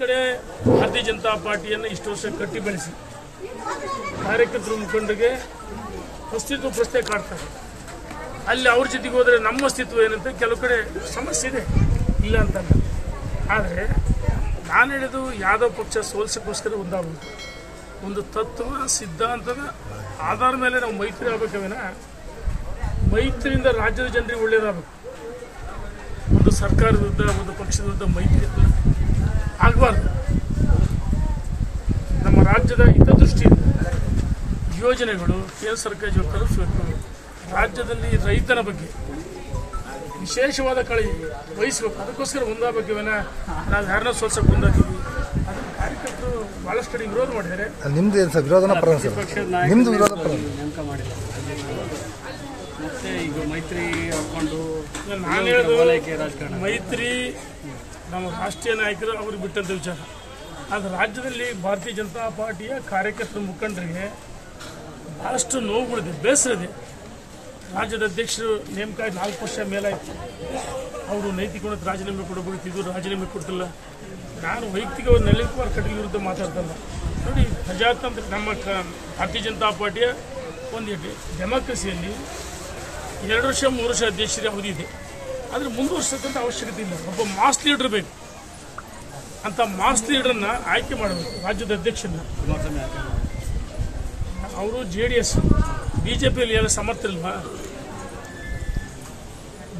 ಕಡೆ ಭಾರತೀಯ ಜನತಾ ಪಾರ್ಟಿಯನ್ನು ಇಷ್ಟು ವರ್ಷ ಕಟ್ಟಿ ಬೆಳೆಸಿ ಕಾರ್ಯಕರ್ತರು ಮುಖಂಡರಿಗೆ ಅಸ್ತಿತ್ವ ಪ್ರಶ್ನೆ ಕಾಡ್ತಾರೆ. ಅಲ್ಲಿ ಅವ್ರ ಜೊತೆಗೆ ಹೋದರೆ ನಮ್ಮ ಅಸ್ತಿತ್ವ ಏನಂತ ಕೆಲವು ಕಡೆ ಸಮಸ್ಯೆ ಇದೆ. ಇಲ್ಲ ಅಂತ ಆದರೆ ನಾನು ಹೇಳಿದು ಯಾವುದೋ ಪಕ್ಷ ಸೋಲ್ಸೋಕ್ಕೋಸ್ಕರ ಒಂದಾಗಬೇಕು ಒಂದು ತತ್ವ, ಸಿದ್ಧಾಂತದ ಆಧಾರ ಮೇಲೆ ನಾವು ಮೈತ್ರಿ ಆಗಬೇಕವೇನ? ಮೈತ್ರಿಯಿಂದ ರಾಜ್ಯದ ಜನರಿಗೆ ಒಳ್ಳೇದಾಗಬೇಕು. ಒಂದು ಸರ್ಕಾರದ ಒಂದು ಪಕ್ಷದ ಮೈತ್ರಿ ಆಗಬಾರ್ದು. ನಮ್ಮ ರಾಜ್ಯದ ಹಿತದೃಷ್ಟಿಯಿಂದ ಯೋಜನೆಗಳು ಕೇಂದ್ರ ಸರ್ಕಾರ ಜೊತೆ ತಲುಪಿಸಬೇಕು ರಾಜ್ಯದಲ್ಲಿ ರೈತನ ಬಗ್ಗೆ ವಿಶೇಷವಾದ ಕಳಿ ವಹಿಸಬೇಕು. ಅದಕ್ಕೋಸ್ಕರ ಒಂದಾಗಬೇಕೇನ ನಾವು ಯಾರನ್ನ ಸೋಲ್ಸಕ್ಕೆ ಅದನ್ನು ಕಾರ್ಯಕರ್ತರು ಭಾಳಷ್ಟು ಕಡೆ ವಿರೋಧ ಮಾಡಿದ್ದಾರೆ. ನಿಮ್ದು ಸರ್? ವಿರೋಧನ ಸರ್. ನಿಮ್ದು ವಿರೋಧ ನೇಮಕ ಮಾಡಿಲ್ಲ ಮತ್ತೆ ಈಗ ಮೈತ್ರಿ ಹಾಕೊಂಡು ನಾನು ಹೇಳೋದು ಮೈತ್ರಿ ನಮ್ಮ ರಾಷ್ಟ್ರೀಯ ನಾಯಕರು ಅವ್ರಿಗೆ ಬಿಟ್ಟಂತ ವಿಚಾರ. ಆದರೆ ರಾಜ್ಯದಲ್ಲಿ ಭಾರತೀಯ ಜನತಾ ಪಾರ್ಟಿಯ ಕಾರ್ಯಕರ್ತರ ಮುಖಂಡರಿಗೆ ಭಾಳಷ್ಟು ನೋವುಗಳಿದೆ ಬೇಸರ ಇದೆ ರಾಜ್ಯದ ಅಧ್ಯಕ್ಷರು ನೇಮಕ ನಾಲ್ಕು ವರ್ಷ ಮೇಲಾಯಿತು. ಅವರು ನೈತಿಕ ರಾಜೀನಾಮೆ ಕೊಡಬೇಕಿದ್ದು ರಾಜೀನಾಮೆ ಕೊಡ್ತಿಲ್ಲ. ನಾನು ವೈಯಕ್ತಿಕವಾಗಿ ನಳಿನ್ ಕುಮಾರ್ ಕಟೀಲ್ ವಿರುದ್ಧ ಮಾತಾಡ್ತಲ್ಲ ನೋಡಿ ಪ್ರಜಾತಂತ್ರ ನಮ್ಮ ಕ ಭಾರತೀಯ ಜನತಾ ಪಾರ್ಟಿಯ ಒಂದು ಡೆಮಾಕ್ರಸಿಯಲ್ಲಿ ಎರಡು ವರ್ಷ ಮೂರು ವರ್ಷ ಅಧ್ಯಕ್ಷರ ಅವಧಿ ಇದೆ ಆದರೆ ಮುಂದುವರಿಸತಕ್ಕಂಥ ಅವಶ್ಯಕತೆ ಇಲ್ಲ. ಒಬ್ಬ ಮಾಸ್ ಲೀಡರ್ ಬೇಕು. ಅಂತ ಮಾಸ್ ಲೀಡರ್ನ ಆಯ್ಕೆ ಮಾಡಬೇಕು ರಾಜ್ಯದ ಅಧ್ಯಕ್ಷನ ಅವರು J D S B J ಪಿಯಲ್ಲಿ ಎಲ್ಲ ಸಮರ್ಥ ಇಲ್ವಾ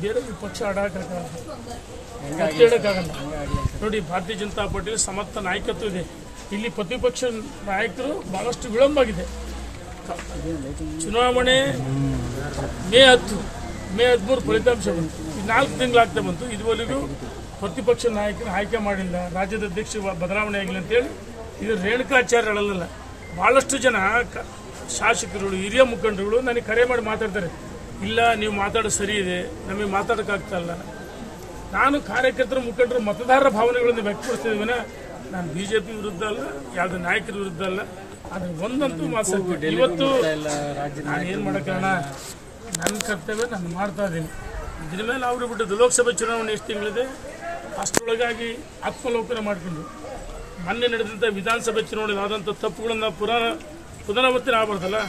ಬೇರೆ ಪಕ್ಷ ಆಡೋಕ್ಕಾಗಲ್ಲ ಹೇಳೋಕ್ಕಾಗಲ್ಲ ನೋಡಿ ಭಾರತೀಯ ಜನತಾ ಪಾರ್ಟಿಯಲ್ಲಿ ಸಮರ್ಥ ನಾಯಕತ್ವ ಇದೆ. ಇಲ್ಲಿ ಪ್ರತಿಪಕ್ಷ ನಾಯಕರು ಬಹಳಷ್ಟು ವಿಳಂಬ ಆಗಿದೆ. ಚುನಾವಣೆ ಮೇ ಹತ್ತು, ಮೇ ಹದಿಮೂರು ಫಲಿತಾಂಶ ಬಂತು. ಈ ನಾಲ್ಕು ತಿಂಗಳಾಗ್ತಾ ಬಂತು. ಇದುವರೆಗೂ ಪ್ರತಿಪಕ್ಷ ನಾಯಕನ ಆಯ್ಕೆ ಮಾಡಿಲ್ಲ. ರಾಜ್ಯದ ಅಧ್ಯಕ್ಷ ಬದಲಾವಣೆ ಆಗಿಲ್ಲ ಅಂತೇಳಿ ಇದು ರೇಣುಕಾಚಾರ್ಯ ಹೇಳಲ್ಲ ಭಾಳಷ್ಟು ಜನ ಶಾಸಕರುಗಳು, ಹಿರಿಯ ಮುಖಂಡರುಗಳು ನನಗೆ ಕರೆ ಮಾಡಿ ಮಾತಾಡ್ತಾರೆ. ಇಲ್ಲ, ನೀವು ಮಾತಾಡೋ ಸರಿ ಇದೆ, ನಮಗೆ ಮಾತಾಡೋಕ್ಕಾಗ್ತಾ ಇಲ್ಲ. ನಾನು ಕಾರ್ಯಕರ್ತರ ಮುಖಂಡರು ಮತದಾರರ ಭಾವನೆಗಳನ್ನು ವ್ಯಕ್ತಪಡಿಸ್ತಿದ್ದೀವಿನ ನಾನು ಬಿ ವಿರುದ್ಧ ಅಲ್ಲ, ಯಾವುದೇ ನಾಯಕರ ವಿರುದ್ಧ ಅಲ್ಲ. ಆದರೆ ಒಂದಂತೂ ಮಾತು ಇವತ್ತು ನಾನು ಏನು ಮಾಡೋಕ್ಕಣ ನನ್ನ ಕರ್ತವ್ಯ ನಾನು ಮಾಡ್ತಾ ಇದ್ದೀನಿ. ಇದ್ರ ಮೇಲೆ ಅವರು ಬಿಟ್ಟಿದ್ದು ಲೋಕಸಭೆ ಚುನಾವಣೆ ಎಷ್ಟು ತಿಂಗಳಿದೆ? ಅಷ್ಟರೊಳಗಾಗಿ ಆತ್ಮಲೋಕನ ಮಾಡಿಕೊಂಡು ಮೊನ್ನೆ ನಡೆದಂಥ ವಿಧಾನಸಭೆ ಚುನಾವಣೆಯಲ್ಲಿ ಆದಂಥ ತಪ್ಪುಗಳನ್ನು ಪುನಃ ಪುನರಾವರ್ತನೆ ಆಗ್ಬಾರ್ದಲ್ಲ?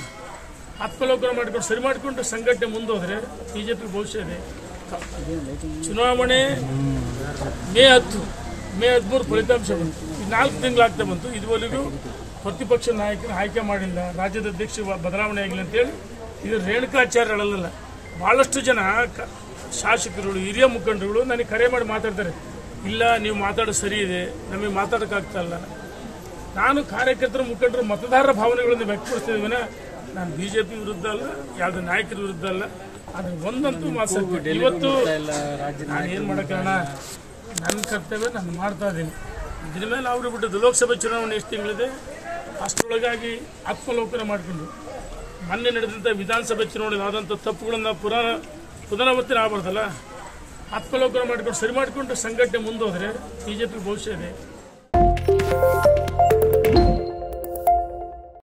ಆತ್ಮಲೋಕನ ಮಾಡಿಕೊಂಡು ಸರಿ ಮಾಡಿಕೊಂಡು ಸಂಘಟನೆ ಮುಂದೋದ್ರೆ ಬಿ ಜೆ ಪಿ ಭವಿಷ್ಯ ಇದೆ. ಚುನಾವಣೆ ಮೇ ಹತ್ತು ಮೇ ಹದಿಮೂರು ಫಲಿತಾಂಶ ಬಂತು. ನಾಲ್ಕು ತಿಂಗಳಾಗ್ತಾ ಬಂತು. ಇದುವರೆಗೂ ಪ್ರತಿಪಕ್ಷ ನಾಯಕನ ಆಯ್ಕೆ ಮಾಡಿಲ್ಲ. ರಾಜ್ಯದ ಅಧ್ಯಕ್ಷ ಬದಲಾವಣೆ ಆಗಿಲ್ಲ ಅಂತೇಳಿ ಇದು ರೇಣುಕಾಚಾರ್ಯಗಳಲ್ಲ ಭಾಳಷ್ಟು ಜನ ಶಾಸಕರುಗಳು ಹಿರಿಯ ಮುಖಂಡರುಗಳು ನನಗೆ ಕರೆ ಮಾಡಿ ಮಾತಾಡ್ತಾರೆ. ಇಲ್ಲ ನೀವು ಮಾತಾಡೋ ಸರಿ ಇದೆ. ನಮಗೆ ಮಾತಾಡೋಕ್ಕಾಗ್ತಾ ಇಲ್ಲ. ನಾನು ಕಾರ್ಯಕರ್ತರ ಮುಖಂಡರು ಮತದಾರರ ಭಾವನೆಗಳನ್ನು ವ್ಯಕ್ತಪಡಿಸ್ತಿದ್ದೀವಿನ ನಾನು ಬಿ ಜೆ ಪಿ ವಿರುದ್ಧ ಅಲ್ಲ ಯಾವುದೇ ನಾಯಕರ ವಿರುದ್ಧ ಅಲ್ಲ. ಆದರೆ ಒಂದಂತೂ ಮಾತು ಇವತ್ತು ನಾನು ಏನು ಮಾಡೋಕ್ಕಣ ನನ್ನ ಕರ್ತವ್ಯ ನಾನು ಮಾಡ್ತಾ ಇದ್ದೀನಿ. ಇದ್ರ ಮೇಲೆ ಅವರು ಬಿಟ್ಟು ಲೋಕಸಭೆ ಚುನಾವಣೆ ಎಷ್ಟು ತಿಂಗಳಿದೆ? ಅಷ್ಟರೊಳಗಾಗಿ ಆತ್ಮಲೋಕನ ಮಾಡಿಕೊಂಡು ಮೊನ್ನೆ ನಡೆದಂಥ ವಿಧಾನಸಭೆ ಚುನಾವಣೆಯಲ್ಲಿ ಆದಂಥ ತಪ್ಪುಗಳನ್ನು ಪುನಃ ಪುನರಾವರ್ತನೆ ಆಗ್ಬಾರ್ದಲ್ಲ? ಆತ್ಮಲೋಕನ ಮಾಡಿಕೊಂಡು ಸರಿ ಮಾಡಿಕೊಂಡು ಸಂಘಟನೆ ಮುಂದೋದ್ರೆ ಬಿ ಜೆ ಪಿ ಭವಿಷ್ಯ ಇದೆ.